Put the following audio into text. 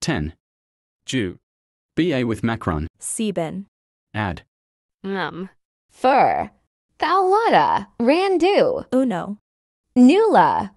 10. Ju. BA with Macron. Sieben. Ad. Um. Fur. Thalata. Randu. Uno. Nula.